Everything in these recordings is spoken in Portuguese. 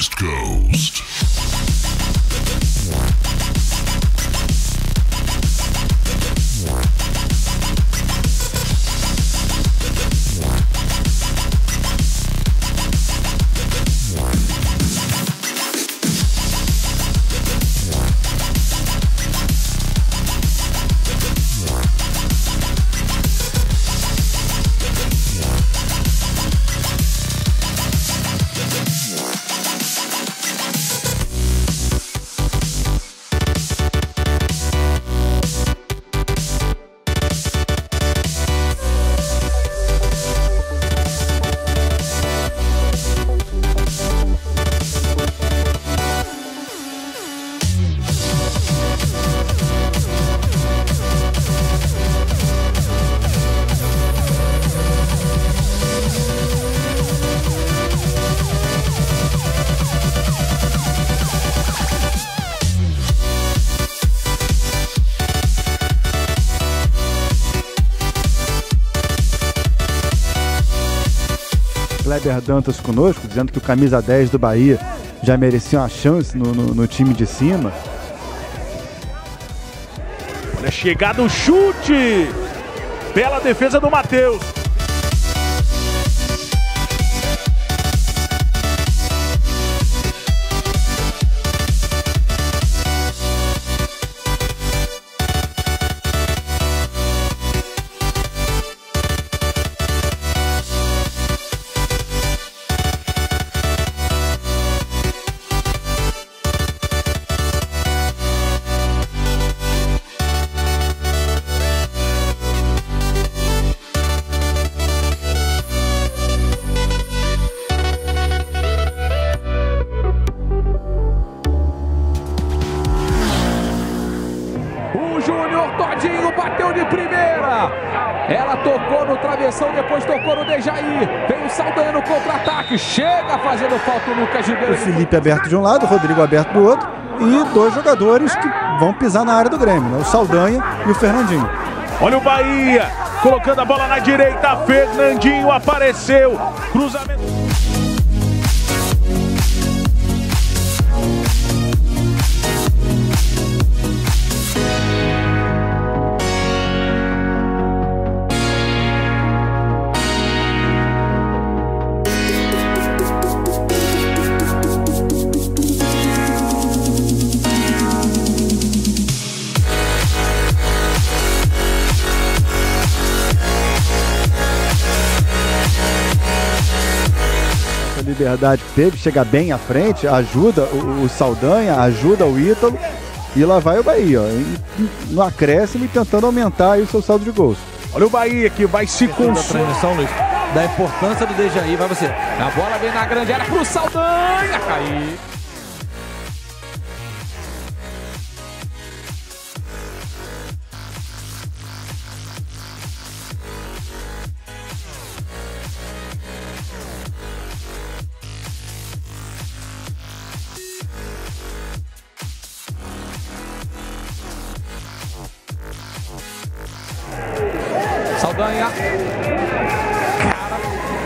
East Coast. Kleber Dantas conosco, dizendo que o camisa 10 do Bahia já merecia uma chance no, no, no time de cima. Olha, chegada o chute! Bela defesa do Matheus. Ela tocou no travessão, depois tocou no Dejaí. Vem o Saldanha no contra-ataque. Chega fazendo falta o Lucas Ribeiro. O Felipe aberto de um lado, o Rodrigo aberto do outro. E dois jogadores que vão pisar na área do Grêmio, né? o Saldanha e o Fernandinho. Olha o Bahia, colocando a bola na direita. Fernandinho apareceu. Cruzamento. Liberdade que teve, chega bem à frente, ajuda o, o Saldanha, ajuda o Ítalo. E lá vai o Bahia, ó, no acréscimo e tentando aumentar aí o seu saldo de gols. Olha o Bahia que vai se da consumir. da importância do Dejaí, vai você. A bola vem na grande área pro Saldanha cair. Saldanha.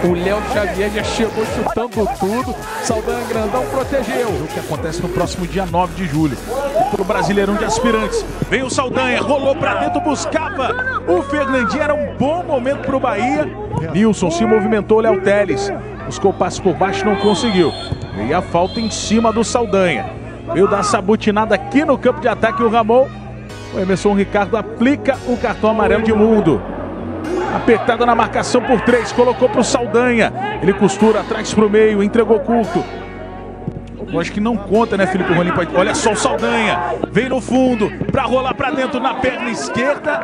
O Léo Xavier já chegou chutando tudo. Saldanha Grandão protegeu. O que acontece no próximo dia 9 de julho. Pelo Brasileirão de Aspirantes. Vem o Saldanha, rolou pra dentro, buscava. O Fernandinho era um bom momento pro Bahia. Nilson se movimentou, Léo Teles. Buscou o passe por baixo, não conseguiu. Veio a falta em cima do Saldanha. Veio dar sabutinada aqui no campo de ataque o Ramon. O Emerson Ricardo aplica o cartão amarelo de mundo. Apertada na marcação por três, colocou pro Saldanha. Ele costura atrás pro meio, entregou curto. Eu acho que não conta, né, Felipe Rolim? Olha só o Saldanha. Vem no fundo, pra rolar pra dentro na perna esquerda.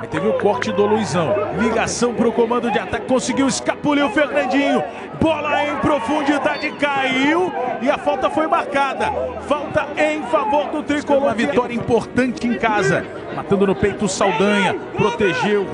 Aí teve o corte do Luizão. Ligação pro comando de ataque. Conseguiu escapulir o Fernandinho. Bola em profundidade, caiu. E a falta foi marcada. Falta em favor do tricolor. Uma vitória importante em casa. Matando no peito o Saldanha. Protegeu.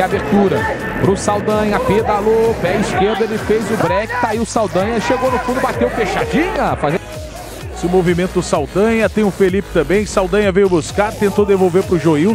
A abertura pro Saldanha, pedalou, pé esquerdo, ele fez o break, tá aí o Saldanha, chegou no fundo, bateu fechadinha, fazendo... Esse movimento Saldanha, tem o Felipe também, Saldanha veio buscar, tentou devolver pro Joilson.